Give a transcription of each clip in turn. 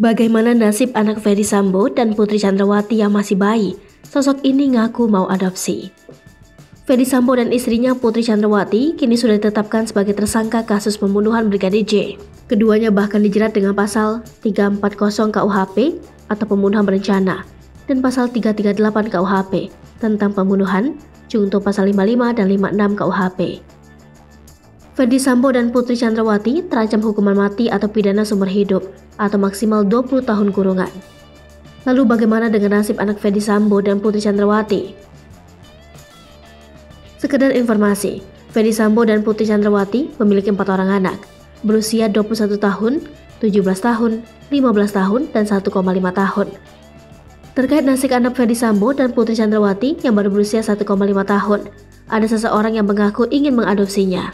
Bagaimana nasib anak Ferry Sambo dan Putri Chandrawati yang masih bayi? Sosok ini ngaku mau adopsi. Ferry Sambo dan istrinya Putri Chandrawati kini sudah ditetapkan sebagai tersangka kasus pembunuhan Brigadir J. Keduanya bahkan dijerat dengan pasal 340 KUHP atau pembunuhan berencana dan pasal 338 KUHP tentang pembunuhan, junto pasal 55 dan 56 KUHP. Ferdi Sambo dan Putri Chandrawati terancam hukuman mati atau pidana seumur hidup atau maksimal 20 tahun kurungan. Lalu bagaimana dengan nasib anak Ferdi Sambo dan Putri Chandrawati? Sekedar informasi, Ferdi Sambo dan Putri Chandrawati memiliki empat orang anak, berusia 21 tahun, 17 tahun, 15 tahun, dan 1,5 tahun. Terkait nasib anak Ferdi Sambo dan Putri Chandrawati yang baru berusia 1,5 tahun, ada seseorang yang mengaku ingin mengadopsinya.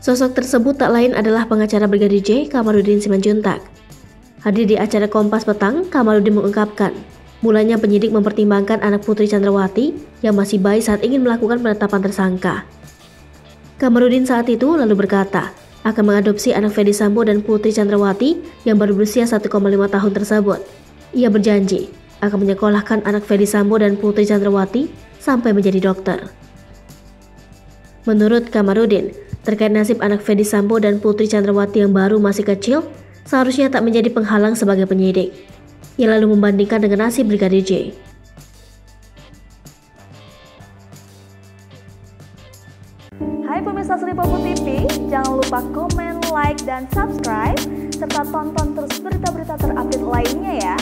Sosok tersebut tak lain adalah pengacara Brigadir J, Kamarudin Simanjuntak. Hadir di acara Kompas Petang, Kamarudin mengungkapkan, mulanya penyidik mempertimbangkan anak Putri Chandrawati yang masih bayi saat ingin melakukan penetapan tersangka. Kamarudin saat itu lalu berkata, akan mengadopsi anak Fedi Sambo dan Putri Chandrawati yang baru berusia 1,5 tahun tersebut. Ia berjanji akan menyekolahkan anak Fedi Sambo dan Putri Chandrawati sampai menjadi dokter. Menurut Kamarudin, terkait nasib anak Fedi Sambo dan Putri Chandrawati yang baru masih kecil, seharusnya tak menjadi penghalang sebagai penyidik. Ia lalu membandingkan dengan nasib Brigadir J. Hai pemirsa Sri Popo TV, jangan lupa komen, like, dan subscribe, serta tonton terus berita-berita terupdate lainnya ya.